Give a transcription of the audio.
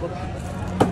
먹어.